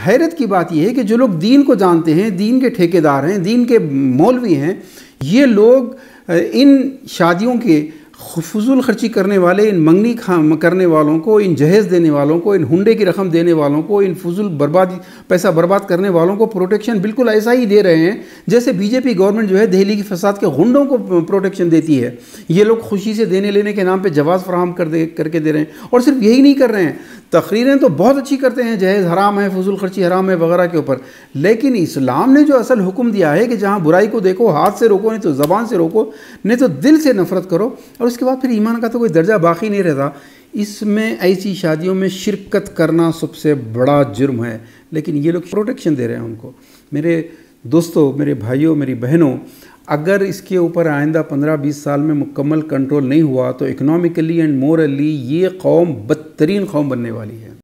हैरत की बात यह है कि जो लोग दीन को जानते हैं, दीन के ठेकेदार हैं, दीन के मौलवी हैं, ये लोग इन शादियों के फजूल खर्ची करने वाले, इन मंगनी खा, करने वालों को, इन जहेज़ देने वालों को, इन हुंडे की रकम देने वालों को, इन फजूल बर्बादी, पैसा बर्बाद करने वालों को प्रोटेक्शन बिल्कुल ऐसा ही दे रहे हैं, जैसे बीजेपी गवर्नमेंट जो है दिल्ली की फसाद के गुंडों को प्रोटेक्शन देती है। ये लोग खुशी से देने लेने के नाम पर जवाब फराहम कर दे, करके दे रहे हैं और सिर्फ़ यही नहीं कर रहे हैं। तकरीरें तो बहुत अच्छी करते हैं, जहेज़ हराम है, फजूल खर्ची हराम है वगैरह के ऊपर। लेकिन इस्लाम ने जो असल हुक्म दिया है कि जहाँ बुराई को देखो, हाथ से रोको, नहीं तो ज़बान से रोको, नहीं तो दिल से नफरत करो, और उसके बाद फिर ईमान का तो कोई दर्जा बाकी नहीं रहता। इसमें ऐसी शादियों में शिरकत करना सबसे बड़ा जुर्म है। लेकिन ये लोग प्रोटेक्शन दे रहे हैं उनको। मेरे दोस्तों, मेरे भाइयों, मेरी बहनों, अगर इसके ऊपर आइंदा पंद्रह बीस साल में मुकम्मल कंट्रोल नहीं हुआ तो इकनॉमिकली एंड मोरली ये कौम बदतरीन कौम बनने वाली है।